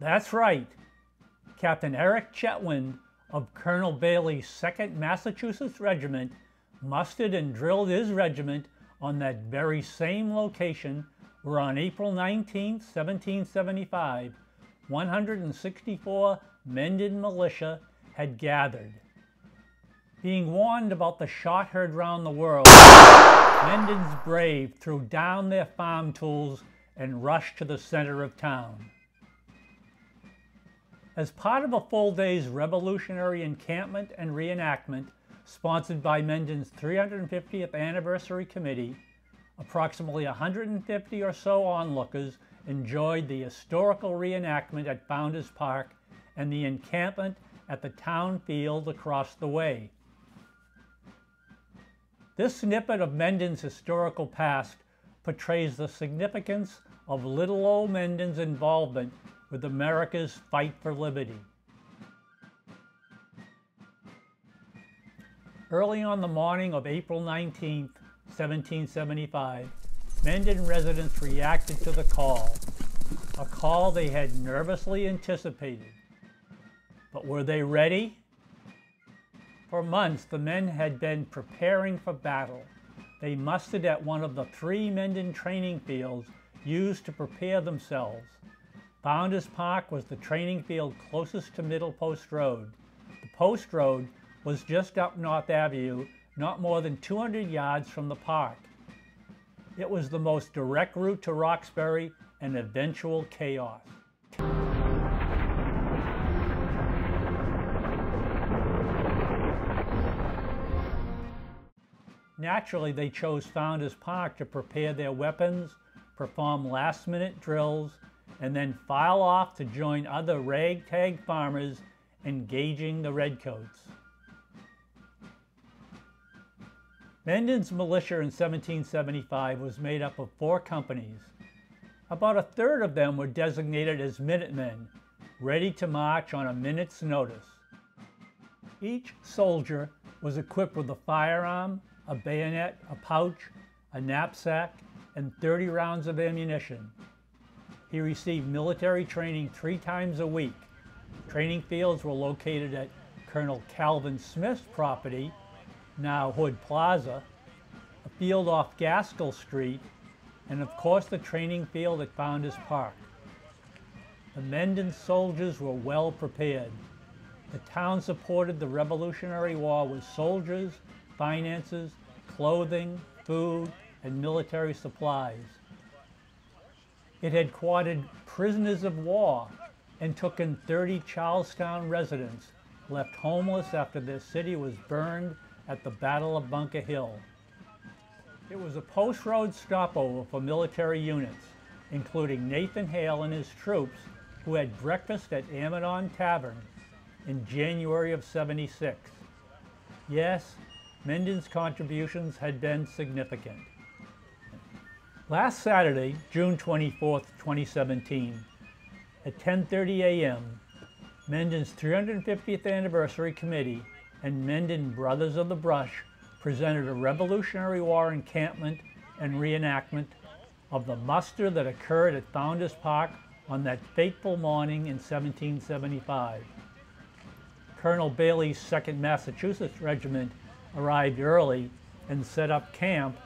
That's right. Captain Eric Chetwynd of Colonel Bailey's 2nd Massachusetts Regiment mustered and drilled his regiment on that very same location where on April 19, 1775, 164 Mendon militia had gathered. Being warned about the shot heard round the world, Mendon's brave threw down their farm tools and rushed to the center of town. As part of a full day's revolutionary encampment and reenactment sponsored by Mendon's 350th anniversary committee, approximately 150 or so onlookers enjoyed the historical reenactment at Founders Park and the encampment at the town field across the way. This snippet of Mendon's historical past portrays the significance of little old Mendon's involvement with America's fight for liberty. Early on the morning of April 19, 1775, Mendon residents reacted to the call, a call they had nervously anticipated. But were they ready? For months, the men had been preparing for battle. They mustered at one of the three Mendon training fields used to prepare themselves. Founders Park was the training field closest to Middle Post Road. The Post Road was just up North Avenue, not more than 200 yards from the park. It was the most direct route to Roxbury and eventual chaos. Naturally, they chose Founders Park to prepare their weapons, perform last-minute drills, and then file off to join other ragtag farmers engaging the Redcoats. Mendon's militia in 1775 was made up of four companies. About a third of them were designated as Minutemen, ready to march on a minute's notice. Each soldier was equipped with a firearm, a bayonet, a pouch, a knapsack, and 30 rounds of ammunition. He received military training three times a week. Training fields were located at Colonel Calvin Smith's property, now Hood Plaza, a field off Gaskell Street, and of course the training field at Founders Park. The Mendon soldiers were well prepared. The town supported the Revolutionary War with soldiers, finances, clothing, food, and military supplies. It had quartered prisoners of war and took in 30 Charlestown residents left homeless after their city was burned at the Battle of Bunker Hill. It was a post-road stopover for military units, including Nathan Hale and his troops, who had breakfast at Amidon Tavern in January of 76. Yes, Mendon's contributions had been significant. Last Saturday, June 24, 2017, at 10.30 a.m., Mendon's 350th Anniversary Committee and Mendon Brothers of the Brush presented a Revolutionary War encampment and reenactment of the muster that occurred at Founders Park on that fateful morning in 1775. Colonel Bailey's 2nd Massachusetts Regiment arrived early and set up camp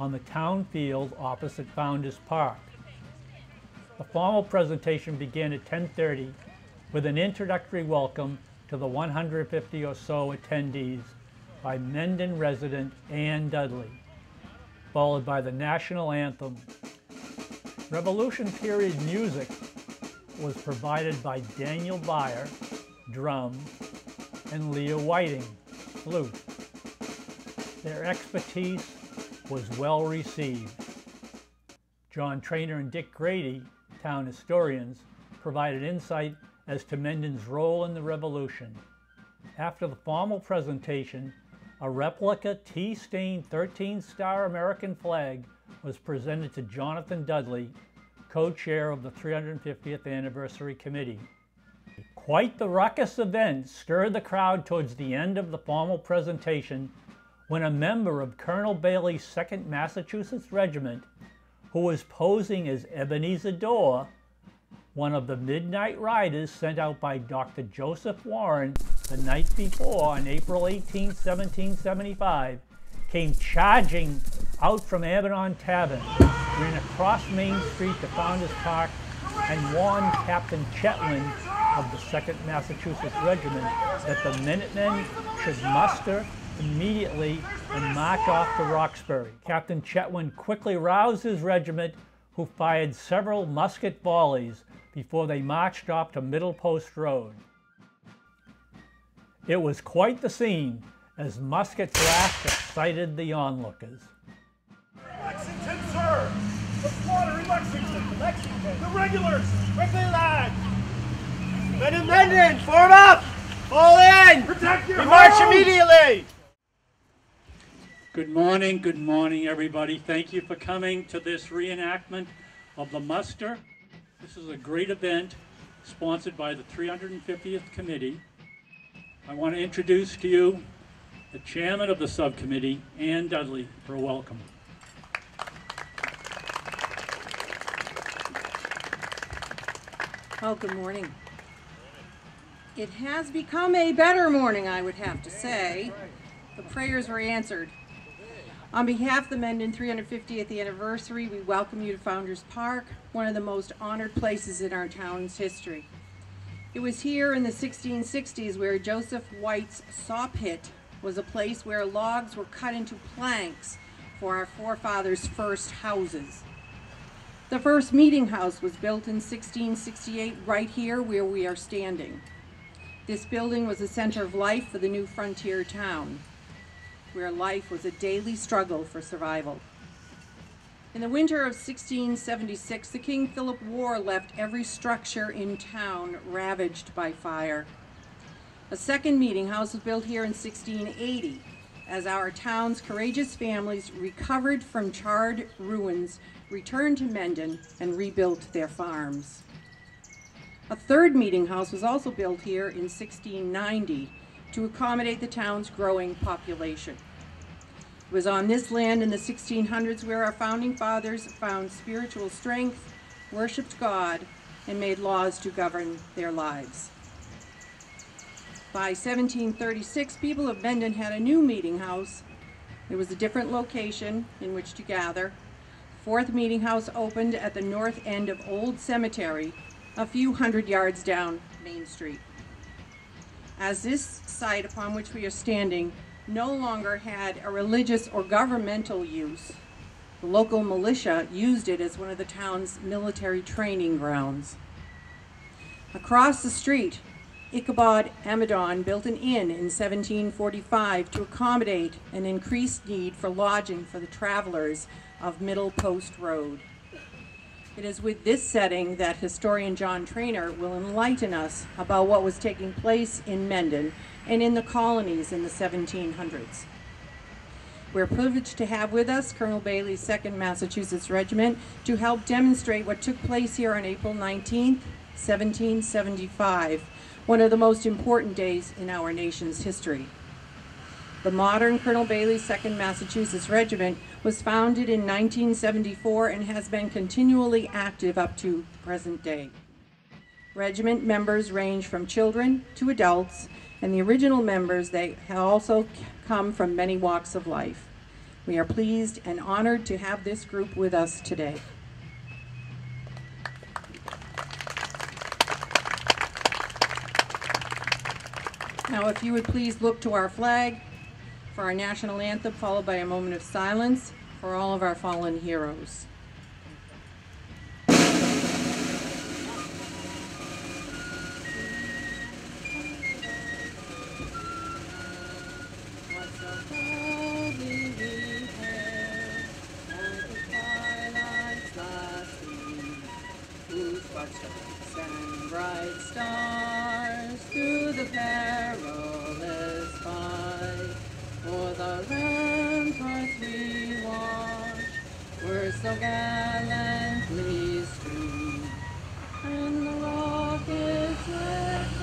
on the town field opposite Founders Park. The formal presentation began at 10.30 with an introductory welcome to the 150 or so attendees by Mendon resident Ann Dudley, followed by the national anthem. Revolution period music was provided by Daniel Beyer, drum, and Leah Whiting, flute. Their expertise was well received. John Trainer and Dick Grady, town historians, provided insight as to Mendon's role in the revolution. After the formal presentation, a replica tea-stained 13-star American flag was presented to Jonathan Dudley, co-chair of the 350th Anniversary Committee. Quite the ruckus event stirred the crowd towards the end of the formal presentation when a member of Colonel Bailey's 2nd Massachusetts Regiment, who was posing as Ebenezer Dorr, one of the midnight riders sent out by Dr. Joseph Warren the night before on April 18, 1775, came charging out from Amidon Tavern, ran across Main Street to Founders Park, and warned Captain Chetwynd of the 2nd Massachusetts Regiment that the Minutemen should muster immediately and march off to Roxbury. Captain Chetwynd quickly roused his regiment, who fired several musket volleys before they marched off to Middle Post Road. It was quite the scene as musket blasts excited the onlookers. Lexington, sir! The slaughter in Lexington! Lexington! The regulars! Quickly, lads! Men and Mendon, form up! Fall in! Protect your We march immediately! Good morning, good morning, everybody. Thank you for coming to this reenactment of the muster. This is a great event sponsored by the 350th Committee. I want to introduce to you the chairman of the subcommittee, Ann Dudley, for a welcome. Oh, good morning. It has become a better morning, I would have to say. The prayers were answered. On behalf of the Mendon 350th anniversary, we welcome you to Founders Park, one of the most honored places in our town's history. It was here in the 1660s where Joseph White's saw pit was a place where logs were cut into planks for our forefathers' first houses. The first meeting house was built in 1668 right here where we are standing. This building was a center of life for the new frontier town, where life was a daily struggle for survival. In the winter of 1676, the King Philip War left every structure in town ravaged by fire. A second meeting house was built here in 1680 as our town's courageous families recovered from charred ruins, returned to Mendon, and rebuilt their farms. A third meeting house was also built here in 1690 to accommodate the town's growing population. It was on this land in the 1600s where our founding fathers found spiritual strength, worshiped God, and made laws to govern their lives. By 1736, people of Mendon had a new meeting house. There was a different location in which to gather. Fourth meeting house opened at the north end of Old Cemetery, a few hundred yards down Main Street. As this site upon which we are standing no longer had a religious or governmental use, the local militia used it as one of the town's military training grounds. Across the street, Ichabod Amadon built an inn in 1745 to accommodate an increased need for lodging for the travelers of Middle Post Road. It is with this setting that historian John Trainer will enlighten us about what was taking place in Mendon and in the colonies in the 1700s. We're privileged to have with us Colonel Bailey's 2nd Massachusetts Regiment to help demonstrate what took place here on April 19, 1775, one of the most important days in our nation's history. The modern Colonel Bailey's 2nd Massachusetts Regiment was founded in 1974 and has been continually active up to present day. Regiment members range from children to adults, and the original members, they also come from many walks of life. We are pleased and honored to have this group with us today. Now, if you would please look to our flag for our national anthem, followed by a moment of silence for all of our fallen heroes. So gallantly streamed, and the rockets lifted,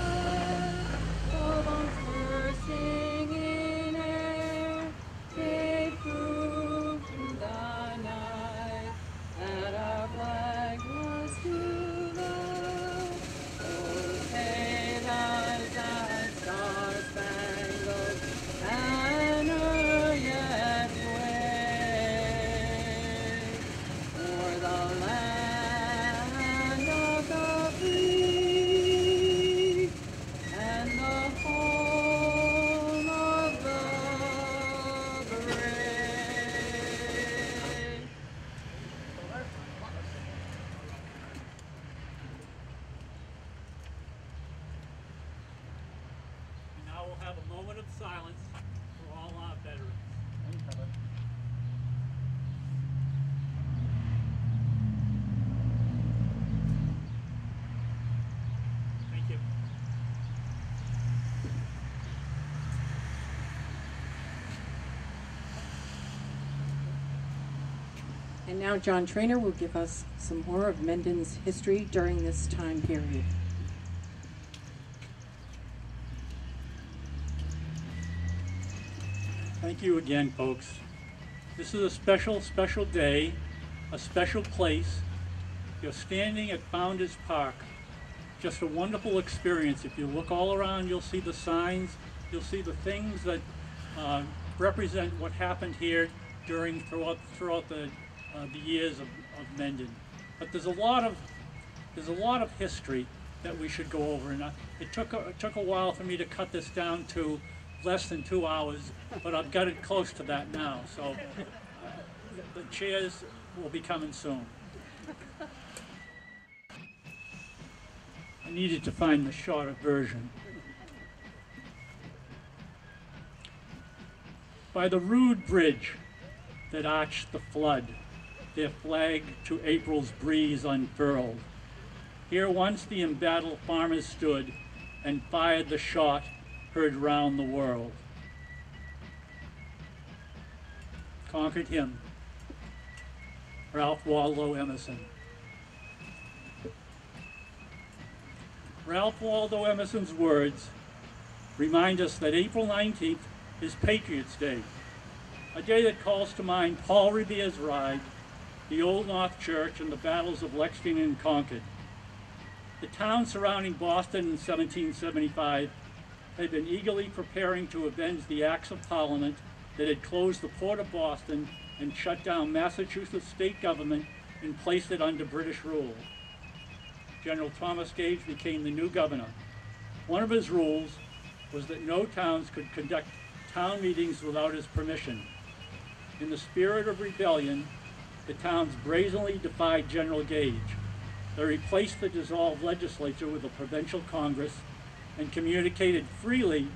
And now John Trainer will give us some more of Mendon's history during this time period. Thank you again, folks. This is a special, special day, a special place. You're standing at Founders Park. Just a wonderful experience. If you look all around, you'll see the signs, you'll see the things that uh, represent what happened here during throughout throughout the uh, the years of, of. But there's a lot of there's a lot of history that we should go over, and uh, it took a, it took a while for me to cut this down to less than two hours, but I've got it close to that now. So uh, the chairs will be coming soon. I needed to find the shorter version. By the rude bridge that arched the flood, their flag to April's breeze unfurled. Here once the embattled farmers stood and fired the shot heard round the world. Concord Hymn, Ralph Waldo Emerson. Ralph Waldo Emerson's words remind us that April 19th is Patriots' Day, a day that calls to mind Paul Revere's ride, the Old North Church, and the battles of Lexington and Concord. The town surrounding Boston in 1775 had been eagerly preparing to avenge the acts of Parliament that had closed the port of Boston and shut down Massachusetts state government and placed it under British rule. General Thomas Gage became the new governor. One of his rules was that no towns could conduct town meetings without his permission. In the spirit of rebellion, the towns brazenly defied General Gage. They replaced the dissolved legislature with a provincial congress and communicated freely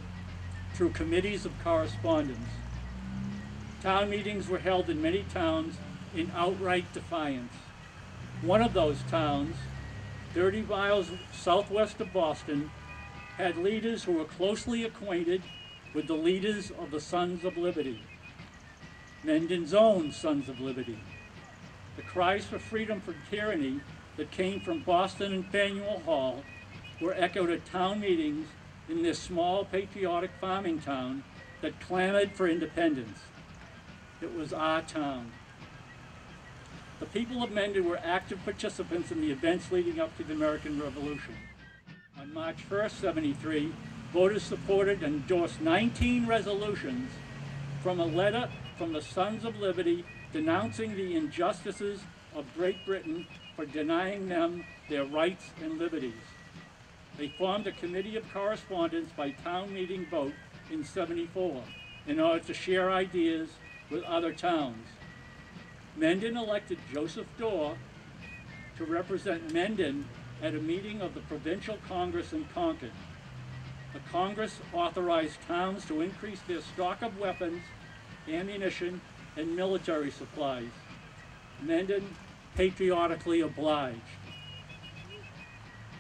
through committees of correspondence. Town meetings were held in many towns in outright defiance. One of those towns, 30 miles southwest of Boston, had leaders who were closely acquainted with the leaders of the Sons of Liberty, Mendon's own Sons of Liberty. The cries for freedom from tyranny that came from Boston and Faneuil Hall were echoed at town meetings in this small patriotic farming town that clamored for independence. It was our town. The people of Mendon were active participants in the events leading up to the American Revolution. On March 1st, 73, voters supported and endorsed 19 resolutions from a letter from the Sons of Liberty denouncing the injustices of Great Britain for denying them their rights and liberties. They formed a committee of correspondence by town meeting vote in 74 in order to share ideas with other towns. Mendon elected Joseph Dorr to represent Mendon at a meeting of the Provincial Congress in Concord. The Congress authorized towns to increase their stock of weapons, ammunition, and military supplies. Mendon patriotically obliged.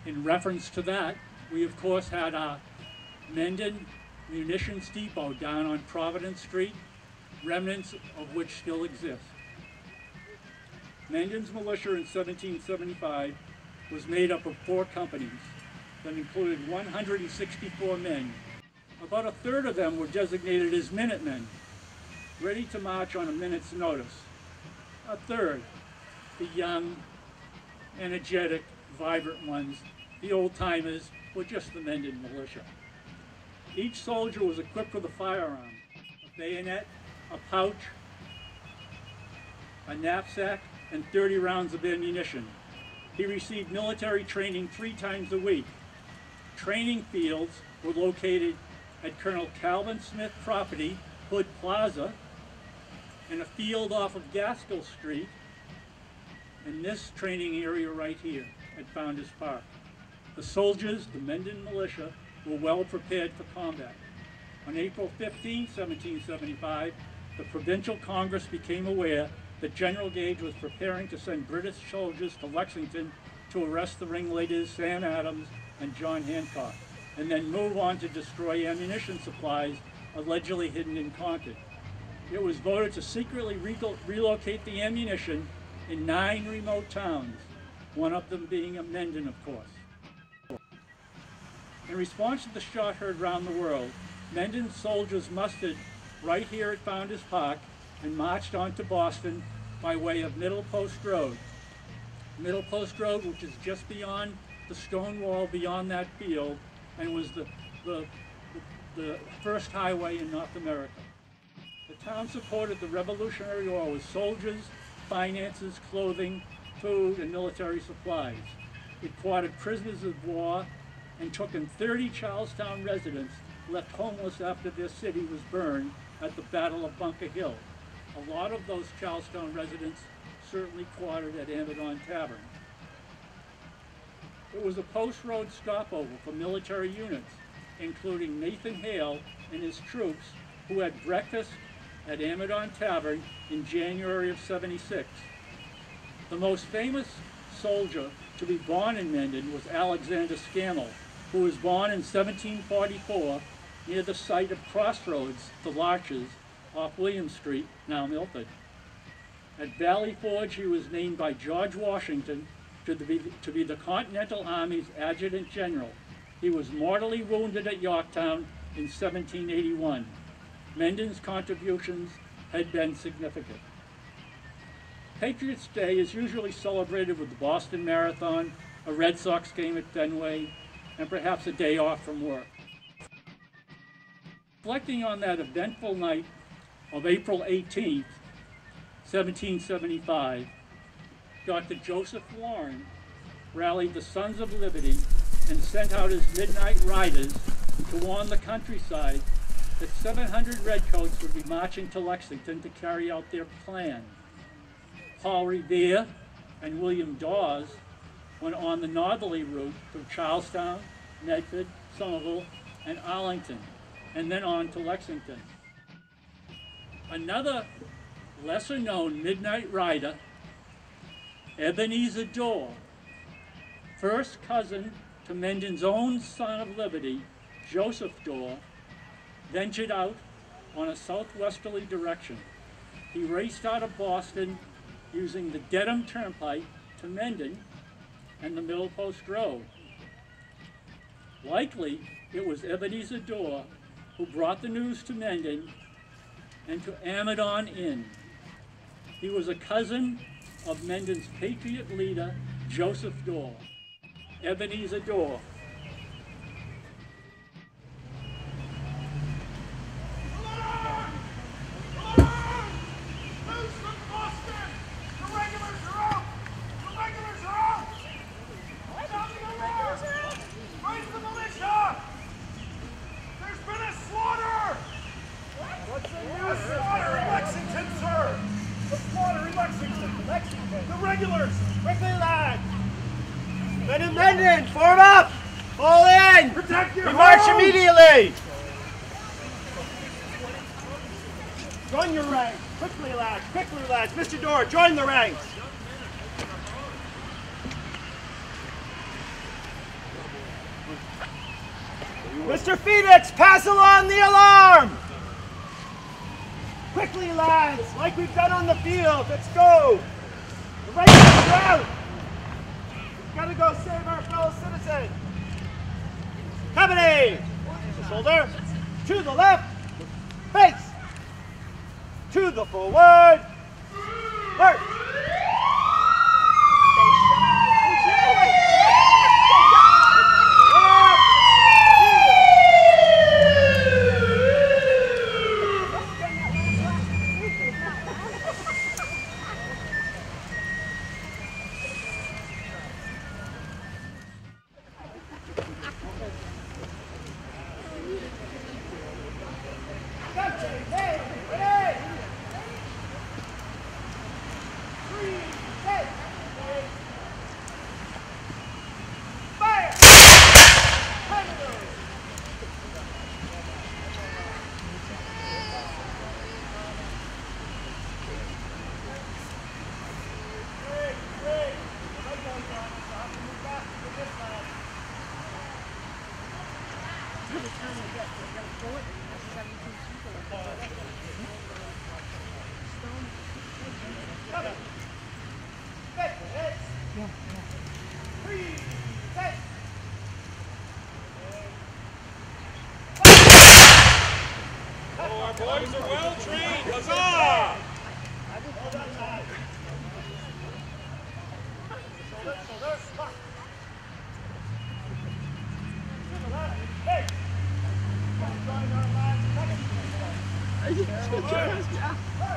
In reference to that, we of course had uh, our Mendon Munitions Depot down on Providence Street, remnants of which still exist. Mendon's militia in 1775 was made up of four companies that included 164 men. About a third of them were designated as Minutemen, ready to march on a minute's notice. A third, the young, energetic, vibrant ones, the old timers, were just the Mendon militia. Each soldier was equipped with a firearm, a bayonet, a pouch, a knapsack, and 30 rounds of ammunition. He received military training three times a week. Training fields were located at Colonel Calvin Smith property, Hood Plaza, and a field off of Gaskell Street, and this training area right here at Founders Park. The soldiers, the Mendon militia, were well prepared for combat. On April 15, 1775, the Provincial Congress became aware that General Gage was preparing to send British soldiers to Lexington to arrest the ringleaders Sam Adams and John Hancock, and then move on to destroy ammunition supplies allegedly hidden in Concord. It was voted to secretly relo- relocate the ammunition in nine remote towns, one of them being Mendon, of course. In response to the shot heard round the world, Mendon's soldiers mustered right here at Founders Park and marched on to Boston by way of Middle Post Road. Middle Post Road, which is just beyond the stone wall beyond that field, and was the, the, the first highway in North America. Town supported the Revolutionary War with soldiers, finances, clothing, food, and military supplies. It quartered prisoners of war and took in 30 Charlestown residents left homeless after their city was burned at the Battle of Bunker Hill. A lot of those Charlestown residents certainly quartered at Amadon Tavern. It was a post road stopover for military units, including Nathan Hale and his troops, who had breakfast at Amadon Tavern in January of 76. The most famous soldier to be born in Mendon was Alexander Scammell, who was born in 1744 near the site of Crossroads, the Larches, off William Street, now Milford. At Valley Forge, he was named by George Washington to be, to be the Continental Army's Adjutant General. He was mortally wounded at Yorktown in 1781. Mendon's contributions had been significant. Patriots Day is usually celebrated with the Boston Marathon, a Red Sox game at Fenway, and perhaps a day off from work. Reflecting on that eventful night of April 18, 1775, Dr. Joseph Warren rallied the Sons of Liberty and sent out his midnight riders to warn the countryside that 700 redcoats would be marching to Lexington to carry out their plan. Paul Revere and William Dawes went on the northerly route through Charlestown, Medford, Somerville, and Arlington, and then on to Lexington. Another lesser known midnight rider, Ebenezer Dorr, first cousin to Mendon's own son of liberty, Joseph Dorr, ventured out on a southwesterly direction. He raced out of Boston using the Dedham Turnpike to Mendon and the Middle Post Road. Likely, it was Ebenezer Dorr who brought the news to Mendon and to Amadon Inn. He was a cousin of Mendon's patriot leader, Joseph Dorr. Ebenezer Dorr. Our boys are well trained. Huzzah! Guess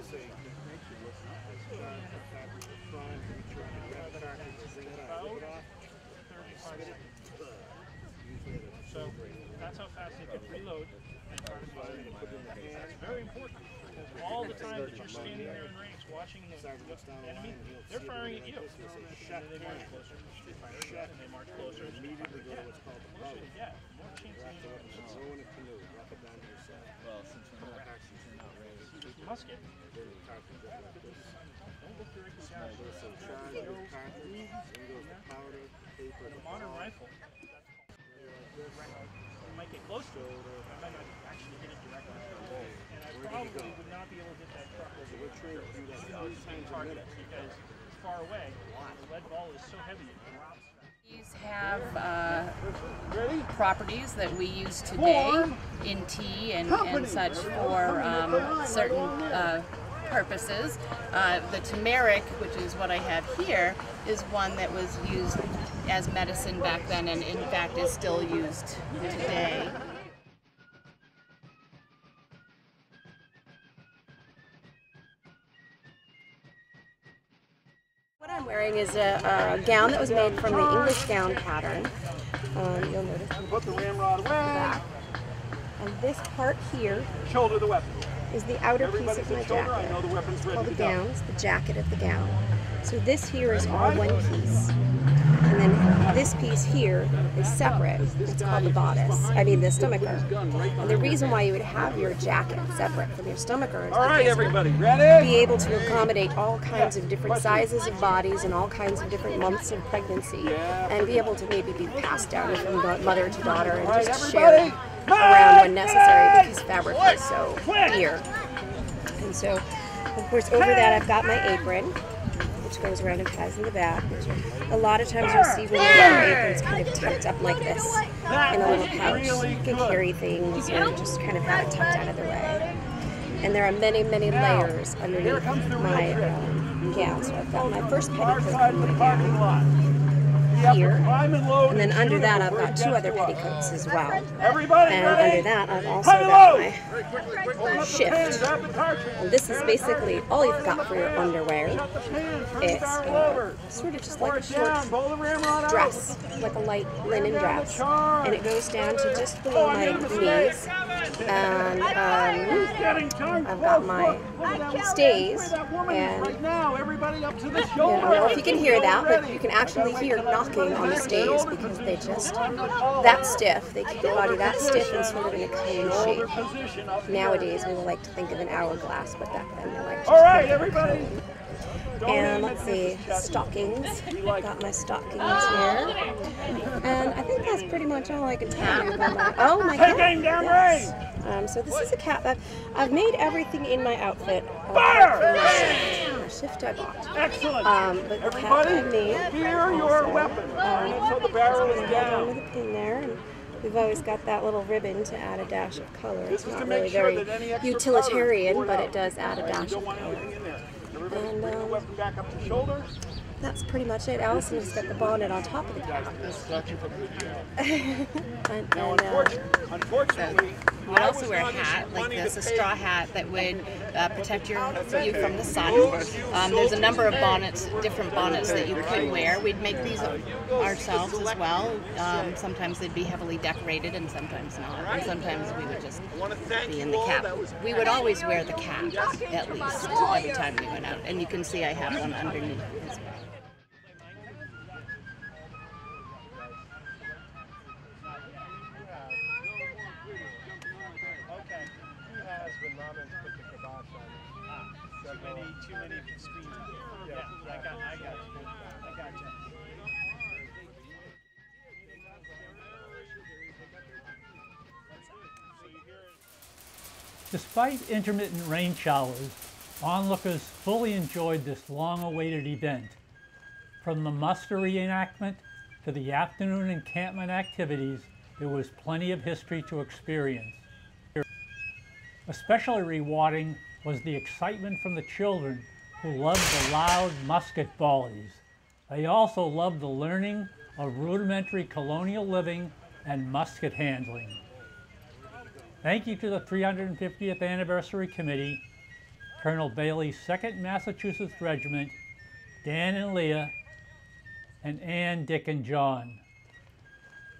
So that's how fast they can reload and fire it. That's very important because all the time that you're standing there in range watching the, the enemy, they're firing at you. And then they march closer. They fire at you and they march closer. And then they fire again. The closer they get, the more chance they have of missing. Musket. Don't look directly down. And a modern rifle. You might get close to it, but I might not actually hit it directly. And I probably would not be able to hit that truck over the target because it's far away. The lead ball is so heavy it drops. These have uh, properties that we use today in tea and, and such for um, certain uh, purposes. Uh, the turmeric, which is what I have here, is one that was used as medicine back then and in fact is still used today. What I'm wearing is a, a gown that was made from the English gown pattern. Um, you'll notice Put the ramrod away. And this part here Shoulder the weapon. is the outer piece of my shoulder. I know jacket. the weapon's ready to the go. gowns, the jacket of the gown. So this here is all one piece. And then this piece here is separate. It's called the bodice. I mean the stomacher. And the reason why you would have your jacket separate from your stomacher is All right, everybody, be able to accommodate all kinds of different sizes of bodies and all kinds of different months of pregnancy and be able to maybe be passed down from mother to daughter and just share around when necessary because fabric is so dear. And so, of course, over that I've got my apron, goes around and ties in the back. A lot of times you'll see women their aprons kind of tucked up like this in a little pouch. You can carry things or just kind of have it tucked out of the way. And there are many, many layers underneath my um, gown. So I've got my first petticoat my lot. You have to here. and then under that I've got two other petticoats as well. Everybody And ready? under that I've also High got my shift. pan, grab the cartridge. And this is basically all you've got for your underwear. Shut the pan, turn It's uh, sort of just like a short pull the ramrod out. dress, like a light linen dress. And it goes down to just below Oh, my a mistake. knees. And um, Getting turned I've got my Look, look at that woman. stays, Where that woman is and- right now. Everybody up to the I shoulder. don't know if you can hear that, but you can actually hear knocking on the stays because they just that stiff. They keep the body that stiff and sort of in a cone shape. position up here. Nowadays we would like to think of an hourglass, but back then they like to All right, think of a everybody. And let's see, stockings. Got my stockings here. And I think that's pretty much all I can tell you about my. Oh my god. down Yes. Um, so this is a cap. I've, I've made everything in my outfit. Fire! shift. I bought. Excellent. Um, but the cap I Everybody, made. fear your weapon. so the barrel is down. with a pin there. And we've always got that little ribbon to add a dash of color. This It's not really sure very that utilitarian, but it does add a dash of color. Anything in there. Everybody, And, bring the um, weapon back up to shoulder. That's pretty much it. Allison has got the bonnet on top of the cap. and, Now, and, uh, unfortunately, unfortunately, You would I also wear a hat like this, a straw hat that would uh, protect your, you from the sun. Um, there's a number of bonnets, different bonnets that you could wear. We'd make these ourselves as well. Um, sometimes they'd be heavily decorated and sometimes not. And sometimes we would just I want to thank be in the cap. We would always wear the cap at least every time we went out. And you can see I have one underneath as well. Despite intermittent rain showers, onlookers fully enjoyed this long-awaited event. From the muster reenactment to the afternoon encampment activities, there was plenty of history to experience. Especially rewarding was the excitement from the children who loved the loud musket volleys. They also loved the learning of rudimentary colonial living and musket handling. Thank you to the 350th Anniversary Committee, Colonel Bailey's 2nd Massachusetts Regiment, Dan and Leah, and Ann, Dick, and John.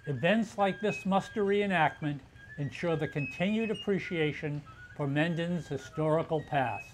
Events like this muster reenactment ensure the continued appreciation for Mendon's historical past.